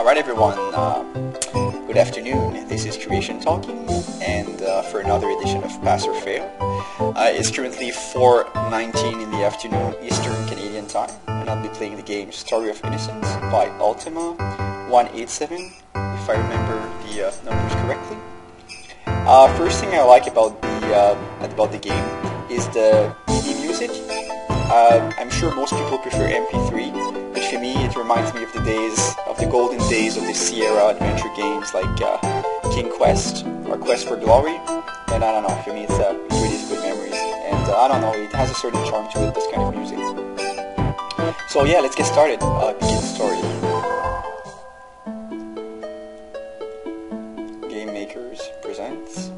Alright everyone, uh, good afternoon. This is Creation Talking, and uh, for another edition of Pass or Fail. Uh, it's currently 4.19 in the afternoon Eastern Canadian Time, and I'll be playing the game Story of Innocence by Ultima 187, if I remember the uh, numbers correctly. Uh, first thing I like about the, uh, about the game is the MIDI music. I'm sure most people prefer MP3, but for me it reminds me of the days, of the golden days of the Sierra adventure games like uh, King Quest or Quest for Glory. And I don't know, for me it's, uh, it's really good memories. And uh, I don't know, it has a certain charm to it, this kind of music. So yeah, let's get started. Uh, begin story. Game Makers presents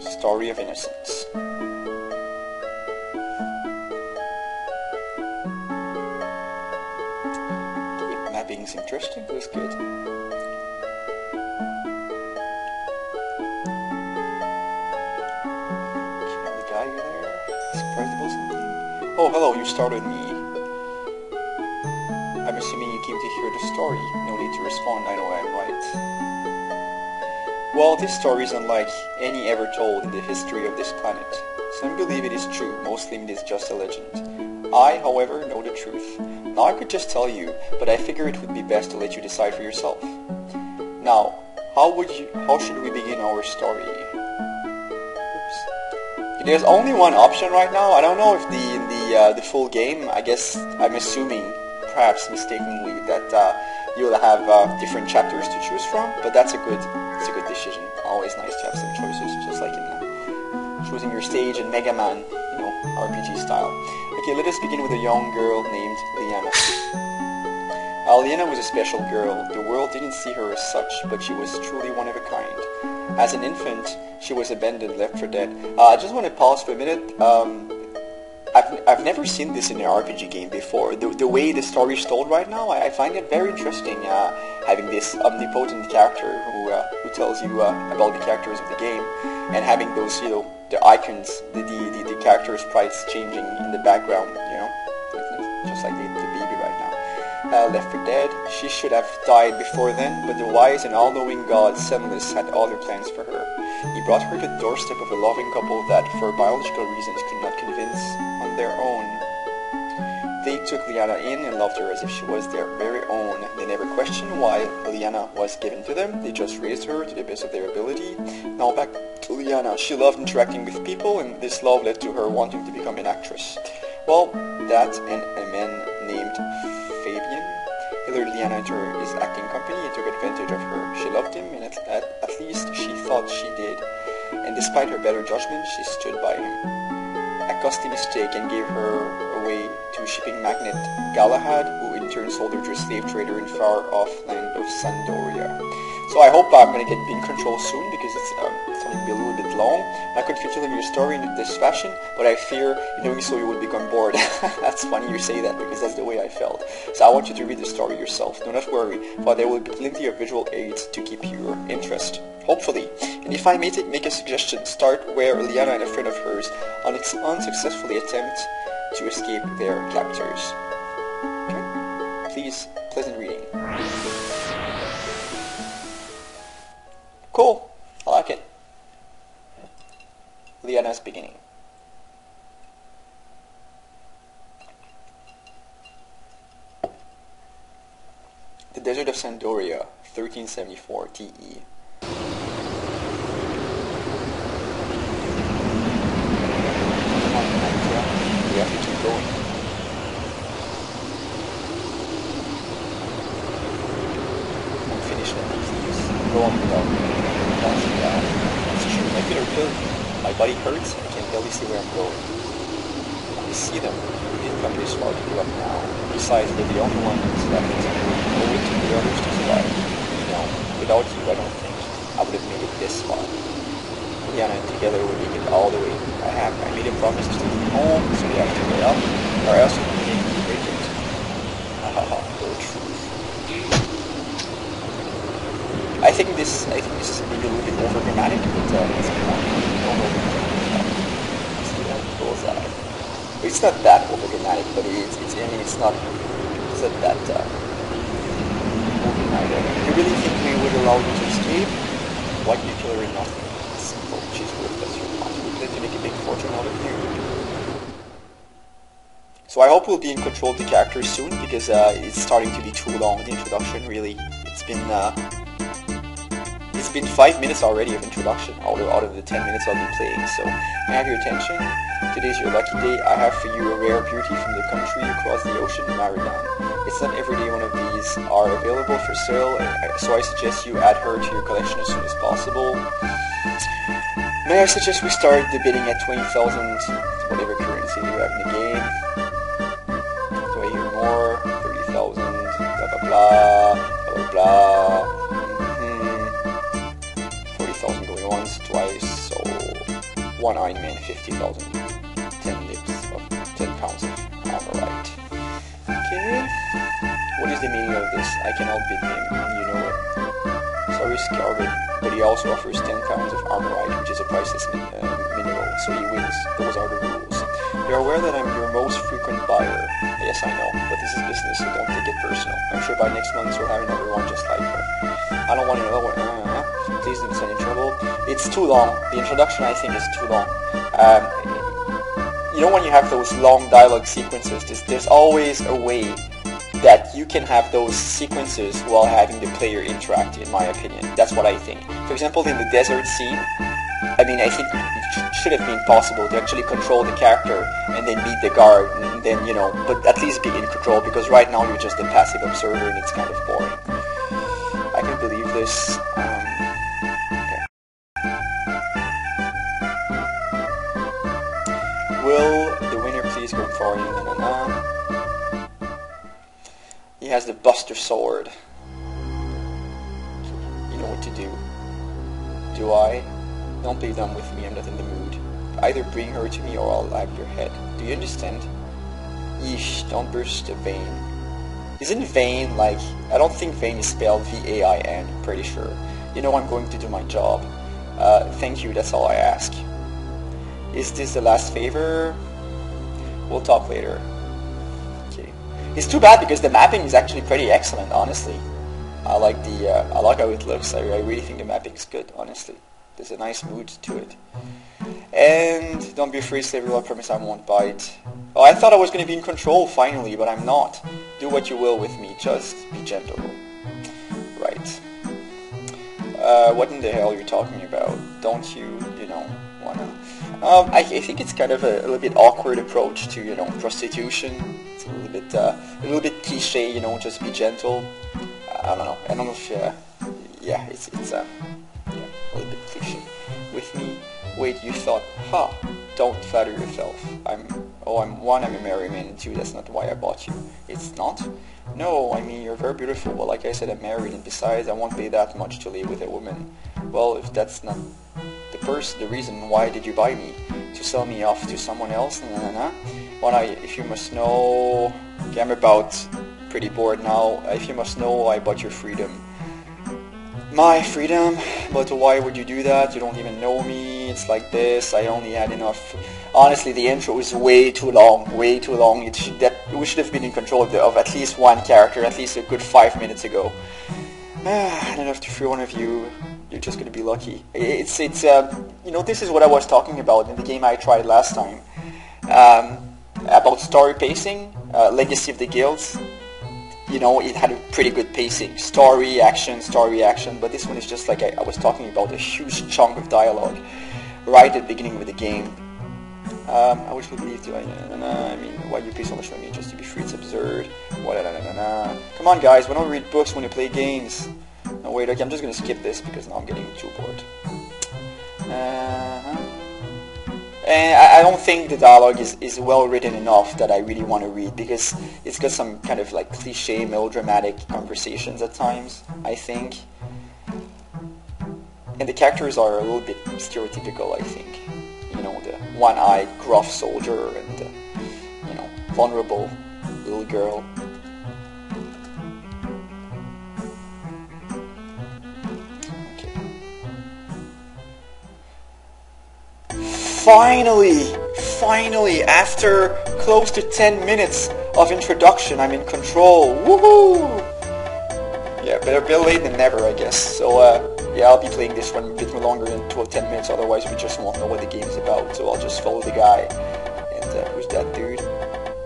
Story of Innocence. Okay, mapping's interesting, looks good. Okay, the guy there, surprised about something. Oh, hello, you started me. I'm assuming you came to hear the story. No need to respond, I know I'm right. Well, this story is unlike any ever told in the history of this planet. Some believe it is true, most it is just a legend. I, however, know the truth. Now I could just tell you, but I figure it would be best to let you decide for yourself. Now, how would you, how should we begin our story? Oops. There's only one option right now. I don't know if the in the uh, the full game. I guess I'm assuming, perhaps mistakenly, that uh, you'll have uh, different chapters to choose from. But that's a good it's a good decision. Always nice to have some choices, just like in choosing your stage in Mega Man, RPG style. Okay, let us begin with a young girl named Liana. Uh, Liana was a special girl. The world didn't see her as such, but she was truly one of a kind. As an infant, she was abandoned, left for dead. Uh, I just want to pause for a minute. Um, I've, I've never seen this in an RPG game before. The, the way the story is told right now, I, I find it very interesting. Uh, having this omnipotent character who uh, who tells you uh, about the characters of the game, and having those you know the icons, the the, the, the sprites changing in the background, you know, just like the, Uh, left for dead. She should have died before then, but the wise and all-knowing God, Semlis, had other plans for her. He brought her to the doorstep of a loving couple that, for biological reasons, could not convince on their own. They took Liana in and loved her as if she was their very own. They never questioned why Liana was given to them. They just raised her to the best of their ability. Now back to Liana. She loved interacting with people, and this love led to her wanting to become an actress. Well, that and a man named Fabian Liana into his acting company and took advantage of her. She loved him, and at, at, at least she thought she did. And despite her better judgment, she stood by him. A costly mistake and gave her away to shipping magnate Galahad, who in turn sold her to a slave trader in far-off land of Sandoria. So I hope I'm going to get Bean Control soon because it's, um, it's going long. I could continue your story in this fashion, but I fear in doing so you will become bored. that's funny you say that because that's the way I felt. So I want you to read the story yourself. Do not worry, for there will be plenty of visual aids to keep your interest. Hopefully. And if I may make a suggestion, start where Liana and a friend of hers unsuccessfully attempt to escape their captors. Okay? Please, pleasant reading. Cool. I like it. Liana's beginning. The Desert of Sandoria, 1374 TE. We have to keep going. I'm finished now, please. Go on without me. That's, uh, that's true. My feet are killing me. My body hurts I can barely see where I'm going. I see them. We didn't come this far to up now. Besides, we're the only ones left. Owe it to the others to survive. You know, without you, I don't think I would have made it this far. Liana and together we make it all the way. I have. I made a promise to you home, so we have to get up, or else we can break it. Hahaha, the truth. I think this, I think this is maybe a little bit over dramatic, but uh, it's It's not that over dramatic, but it's, it's I mean, it's not, it's not that uh, really think we would allow you to escape? Why do you kill her in nothing? Simple. She's worthless. You're not. We plan to make a big fortune out of you. So I hope we'll be in control of the characters soon because uh, it's starting to be too long, the introduction, really. It's been uh, it's been 5 minutes already of introduction of, out of the 10 minutes I'll be playing, so I have your attention. Today's your lucky day. I have for you a rare beauty from the country across the ocean, Maradan. It's not every day one of these are available for sale, so I suggest you add her to your collection as soon as possible. May I suggest we start the bidding at 20,000, whatever currency you have in the game. Do I hear more? 30,000, blah blah blah, blah blah one Iron Man, 50,000, 10 lips of 10 pounds of armorite. Okay, what is the meaning of this? I cannot beat him, you know it. Sorry, Scarlet, but he also offers 10 pounds of armorite, which is a priceless min uh, mineral, so he wins. Those are the rules. You're aware that I'm your most frequent buyer. Yes, I know, but this is business, so don't take it personal. I'm sure by next month you'll have another one just like her. I don't want another one. Uh, please don't send in trouble. It's too long. The introduction, I think, is too long. Um, you know when you have those long dialogue sequences, there's, there's always a way that you can have those sequences while having the player interact, in my opinion. That's what I think. For example, in the desert scene, I mean, I think it should have been possible to actually control the character and then beat the guard and then, you know, but at least be in control because right now you're just a passive observer and it's kind of boring. I can believe this. Um, He has the Buster Sword. You know what to do. Do I? Don't be dumb with me, I'm not in the mood. Either bring her to me or I'll have your head. Do you understand? Yeesh, don't burst a vein. Isn't vein like... I don't think vein is spelled V-A-I-N, pretty sure. You know I'm going to do my job. Uh, thank you, that's all I ask. Is this the last favor? We'll talk later. It's too bad because the mapping is actually pretty excellent, honestly. I like the, uh, I like how it looks. I, I really think the mapping is good, honestly. There's a nice mood to it. And don't be afraid, Slavery, I promise I won't bite. Oh, I thought I was going to be in control finally, but I'm not. Do what you will with me, just be gentle. Right. Uh, what in the hell are you talking about? Don't you, you know, wanna... Um, I, I think it's kind of a, a, little bit awkward approach to, you know, prostitution. It's a little bit, uh, a little bit cliche, you know, just be gentle. I don't know. I don't know if, uh, yeah, it's, it's, uh, yeah, a little bit cliche. With me, wait, you thought, ha, don't flatter yourself. I'm, oh, I'm, one, I'm a married man, and two, that's not why I bought you. It's not? No, I mean, you're very beautiful, but like I said, I'm married, and besides, I won't pay that much to live with a woman. Well, if that's not first, the reason, why did you buy me? To sell me off to someone else? Nah, nah, nah. Well, I, if you must know, okay, I'm about pretty bored now. If you must know, I bought your freedom. My freedom? But why would you do that? You don't even know me. It's like this. I only had enough. Honestly, the intro is way too long. Way too long. It should, that, we should have been in control of, the, of at least one character, at least a good five minutes ago. Enough to free one of you. You're just gonna be lucky. It's, it's, uh, you know, this is what I was talking about in the game I tried last time. Um, about story pacing, uh, Legacy of the Guilds you know, it had a pretty good pacing. Story, action, story, action. But this one is just like I, I was talking about, a huge chunk of dialogue right at the beginning of the game. Um, I wish we believed you. I, mean, why you pay so much money just to be free? It's absurd. Come on, guys. We don't read books when you play games. No, wait. Okay, I'm just gonna skip this because now I'm getting too bored. Uh -huh. And I, I don't think the dialogue is, is well written enough that I really want to read because it's got some kind of like cliche melodramatic conversations at times, I think. And the characters are a little bit stereotypical, I think. You know, the one-eyed gruff soldier and the, you know, vulnerable little girl. Finally, finally, after close to 10 minutes of introduction, I'm in control. Woohoo! Yeah, better, better late than never, I guess. So uh, yeah, I'll be playing this one a bit longer than 12, 10 minutes. Otherwise, we just won't know what the game is about. So I'll just follow the guy. And uh, who's that dude?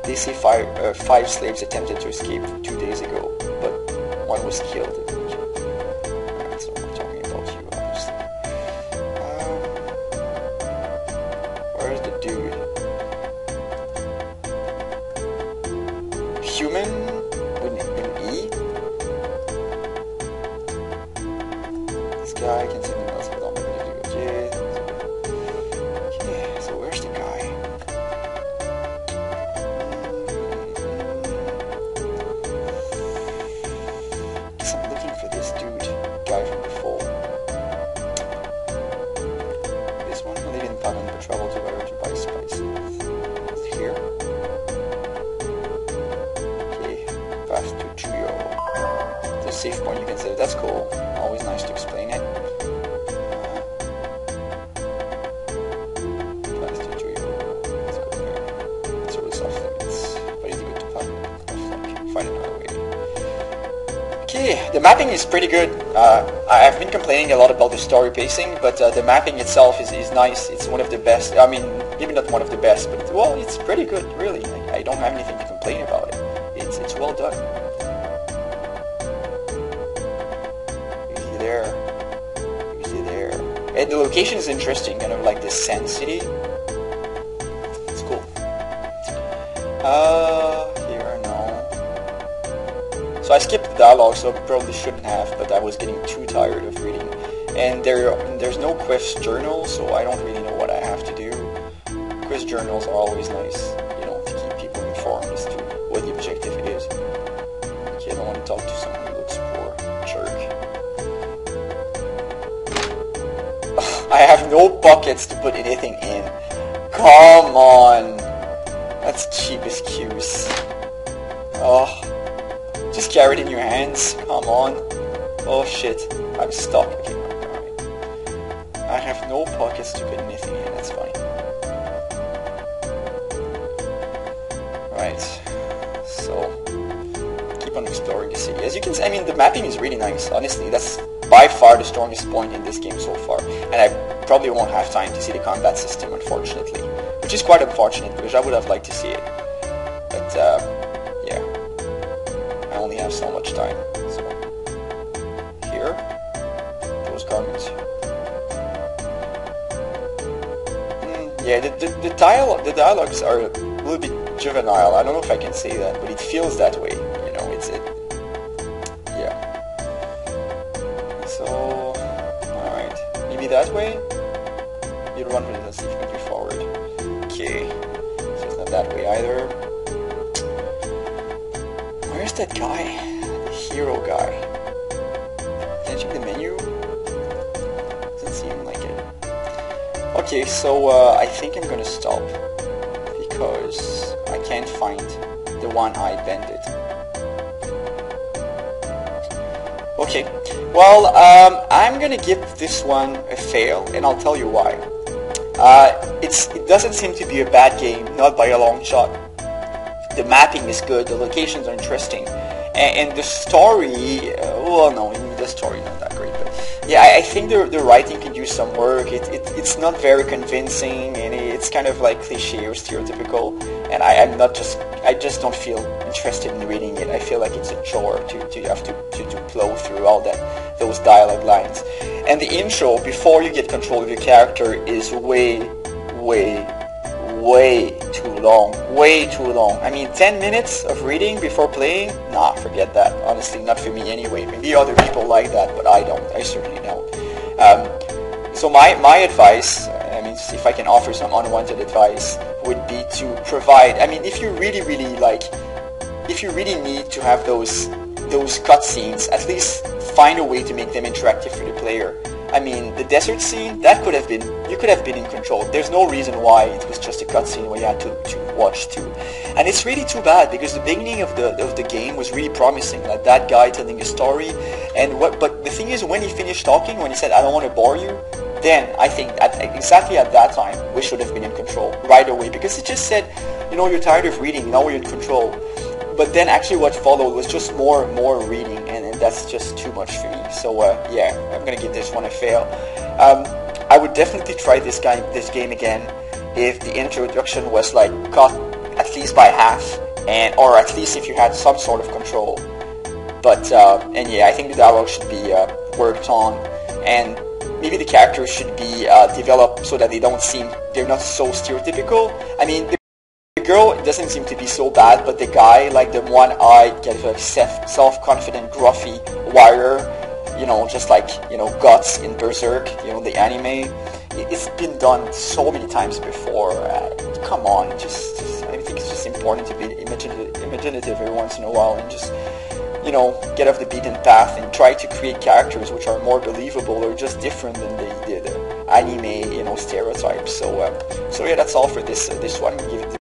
They say five uh, five slaves attempted to escape two days ago, but one was killed. Human safe point you can set. That's cool. Always nice to explain it. To to. Okay, the mapping is pretty good. Uh, I've been complaining a lot about the story pacing, but uh, the mapping itself is, is nice. It's one of the best. I mean, maybe not one of the best, but well, it's pretty good, really. I, I don't have anything to complain about location is interesting, kind of like the Sand City. It's cool. Uh, here, no. So I skipped the dialogue, so probably shouldn't have, but I was getting too tired of reading. And there, there's no quest journal, so I don't really know what I have to do. Quest journals are always nice, no pockets to put anything in. Come on. That's cheap excuse. Oh. Just carry it in your hands. Come on. Oh shit. I'm stuck. Okay. I have no pockets to put anything in. That's fine. Right. So, keep on exploring the city. As you can see, I mean, the mapping is really nice. Honestly, that's by far the strongest point in this game so far. And I probably won't have time to see the combat system, unfortunately. Which is quite unfortunate, because I would have liked to see it. But, uh, yeah. I only have so much time. So, here, those garments. Mm, yeah, the, the, the, dialogue, the dialogues are a little bit juvenile. I don't know if I can say that, but it feels that way. You know, it's it. That way? You it and see if you forward. Okay. So it's not that way either. Where's that guy? The hero guy. Can I check the menu? Doesn't seem like it. Okay, so uh, I think I'm gonna stop because I can't find the one I Okay, well, um, I'm gonna give this one a fail, and I'll tell you why. Uh, it doesn't seem to be a bad game, not by a long shot. The mapping is good, the locations are interesting, and, and the story, uh, well, no, the story not that great, but yeah, I, I think the, the writing can use some work. It, it, it's not very convincing, and it's kind of like cliche or stereotypical, and I, I'm not just, I just don't feel interested in reading it. I feel like it's a chore to, to have to, to, to plow through all that, those dialogue lines. And the intro, before you get control of your character, is way, way, way too long. Way too long. I mean, 10 minutes of reading before playing? Nah, forget that. Honestly, not for me anyway. Maybe other people like that, but I don't. I certainly don't. Um, so my, my advice, I mean, if I can offer some unwanted advice, would be to provide, I mean, if you really, really like, if you really need to have those those cutscenes, at least find a way to make them interactive for the player. I mean, the desert scene, that could have been, you could have been in control. There's no reason why it was just a cutscene where you had to, to watch too. And it's really too bad because the beginning of the of the game was really promising, like that guy telling a story. And what, but the thing is, when he finished talking, when he said, "I don't want to bore you," then I think at, exactly at that time we should have been in control right away because it just said, you know, you're tired of reading, now you're in control. But then actually what followed was just more and more reading and, and that's just too much for me. So uh, yeah, I'm gonna give this one a fail. Um, I would definitely try this game this game again if the introduction was like cut at least by half, and or at least if you had some sort of control. But uh, and yeah, I think the dialogue should be uh, worked on, and maybe the characters should be uh, developed so that they don't seem they're not so stereotypical. I mean. The, the girl doesn't seem to be so bad, but the guy, like the one-eyed, kind of self-confident, gruffy warrior, you know, just like, you know, Guts in Berserk, you know, the anime, it's been done so many times before. Uh, come on, just, just, I think it's just important to be imaginative, imaginative every once in a while and just, you know, get off the beaten path and try to create characters which are more believable or just different than the, the, the anime, you know, stereotypes. So, um, so yeah, that's all for this uh, this one.